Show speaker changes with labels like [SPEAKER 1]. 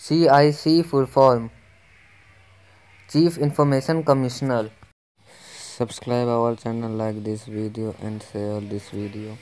[SPEAKER 1] CIC full form. Chief Information Commissioner.
[SPEAKER 2] Subscribe our channel like this video and share this video.